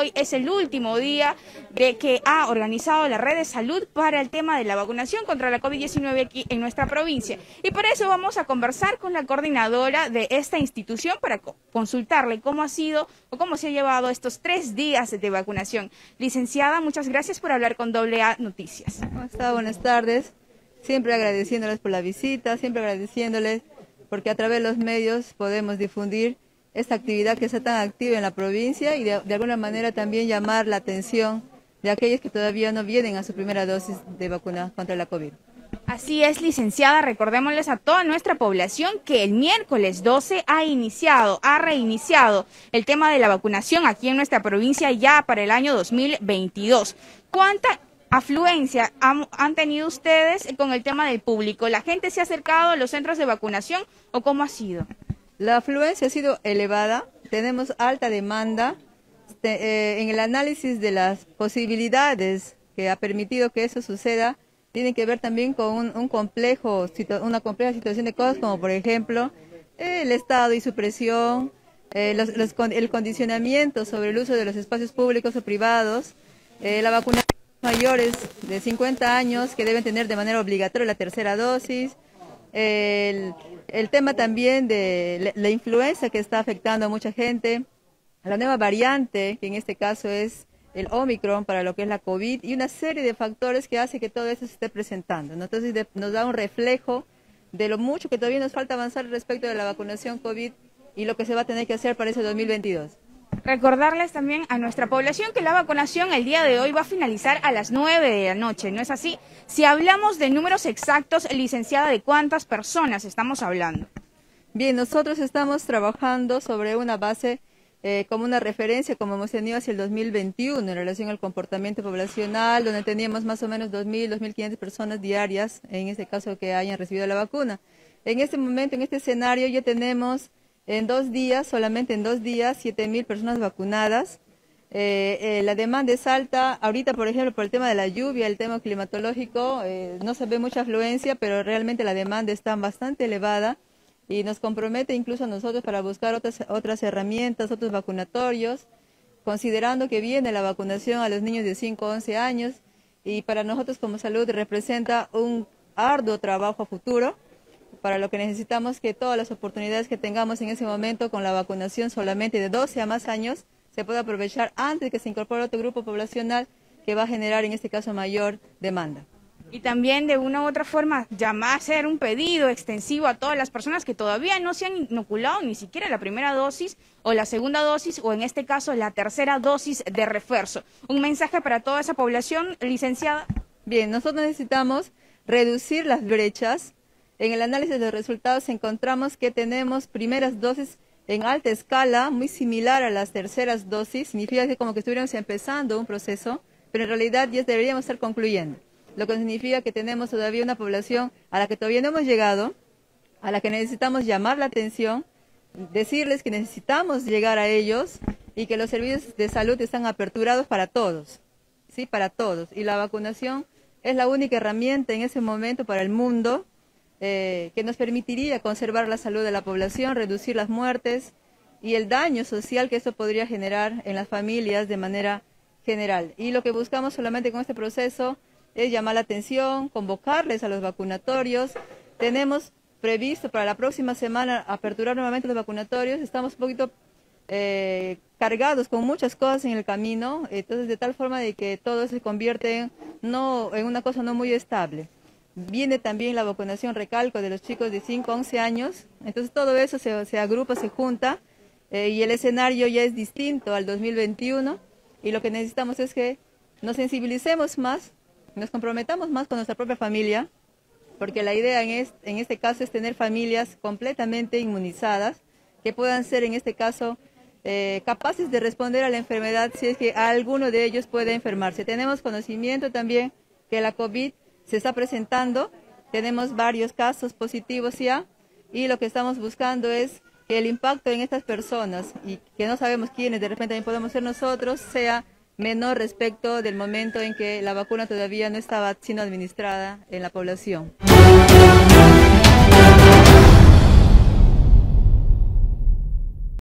hoy es el último día de que ha organizado la red de salud para el tema de la vacunación contra la COVID-19 aquí en nuestra provincia. Y por eso vamos a conversar con la coordinadora de esta institución para consultarle cómo ha sido o cómo se ha llevado estos tres días de vacunación. Licenciada, muchas gracias por hablar con AA Noticias. ¿Cómo? Buenas tardes. Siempre agradeciéndoles por la visita, siempre agradeciéndoles porque a través de los medios podemos difundir esta actividad que está tan activa en la provincia y de, alguna manera también llamar la atención de aquellos que todavía no vienen a su primera dosis de vacuna contra la COVID. Así es, licenciada. Recordémosles a toda nuestra población que el miércoles 12 ha iniciado, ha reiniciado el tema de la vacunación aquí en nuestra provincia ya para el año 2022. ¿Cuánta afluencia han, han, tenido ustedes con el tema del público? ¿La gente se ha acercado a los centros de vacunación o cómo ha sido? La afluencia ha sido elevada, tenemos alta demanda. Eh, en el análisis de las posibilidades que ha permitido que eso suceda, tiene que ver también con un, complejo, una compleja situación de cosas, como por ejemplo el Estado y su presión, eh, el condicionamiento sobre el uso de los espacios públicos o privados, eh, la vacunación de mayores de 50 años que deben tener de manera obligatoria la tercera dosis, el, el tema también de la influenza que está afectando a mucha gente, la nueva variante, que en este caso es el Omicron para lo que es la COVID, y una serie de factores que hace que todo eso se esté presentando. Entonces nos da un reflejo de lo mucho que todavía nos falta avanzar respecto de la vacunación COVID y lo que se va a tener que hacer para ese 2022. Recordarles también a nuestra población que la vacunación el día de hoy va a finalizar a las 9 de la noche, ¿no es así? Si hablamos de números exactos, licenciada, ¿de cuántas personas estamos hablando? Bien, nosotros estamos trabajando sobre una base eh, como una referencia, como hemos tenido hacia el 2021 en relación al comportamiento poblacional, donde teníamos más o menos 2.000, 2.500 personas diarias, en este caso que hayan recibido la vacuna. En este momento, en este escenario, ya tenemos en dos días, solamente en dos días, 7 mil personas vacunadas. Eh, eh, la demanda es alta. Ahorita, por ejemplo, por el tema de la lluvia, el tema climatológico, eh, no se ve mucha afluencia, pero realmente la demanda está bastante elevada y nos compromete incluso a nosotros para buscar otras, otras herramientas, otros vacunatorios, considerando que viene la vacunación a los niños de 5 a 11 años y para nosotros como salud representa un arduo trabajo a futuro para lo que necesitamos que todas las oportunidades que tengamos en ese momento con la vacunación solamente de 12 a más años se pueda aprovechar antes de que se incorpore otro grupo poblacional que va a generar en este caso mayor demanda. Y también de una u otra forma llamar a hacer un pedido extensivo a todas las personas que todavía no se han inoculado ni siquiera la primera dosis o la segunda dosis o en este caso la tercera dosis de refuerzo. Un mensaje para toda esa población, licenciada. Bien, nosotros necesitamos reducir las brechas en el análisis de resultados encontramos que tenemos primeras dosis en alta escala, muy similar a las terceras dosis, significa que como que estuviéramos empezando un proceso, pero en realidad ya deberíamos estar concluyendo, lo que significa que tenemos todavía una población a la que todavía no hemos llegado, a la que necesitamos llamar la atención, decirles que necesitamos llegar a ellos y que los servicios de salud están aperturados para todos, ¿sí? Para todos. Y la vacunación es la única herramienta en ese momento para el mundo eh, que nos permitiría conservar la salud de la población, reducir las muertes y el daño social que esto podría generar en las familias de manera general. Y lo que buscamos solamente con este proceso es llamar la atención, convocarles a los vacunatorios. Tenemos previsto para la próxima semana aperturar nuevamente los vacunatorios. Estamos un poquito eh, cargados con muchas cosas en el camino, entonces de tal forma de que todo se convierte no, en una cosa no muy estable. Viene también la vacunación recalco de los chicos de 5 a 11 años. Entonces todo eso se, agrupa, se junta eh, y el escenario ya es distinto al 2021 y lo que necesitamos es que nos sensibilicemos más, nos comprometamos más con nuestra propia familia, porque la idea en este, en este caso es tener familias completamente inmunizadas, que puedan ser en este caso eh, capaces de responder a la enfermedad si es que alguno de ellos puede enfermarse. Tenemos conocimiento también que la COVID se está presentando. Tenemos varios casos positivos ya y lo que estamos buscando es que el impacto en estas personas y que no sabemos quiénes de repente también podemos ser nosotros sea menor respecto del momento en que la vacuna todavía no estaba siendo administrada en la población.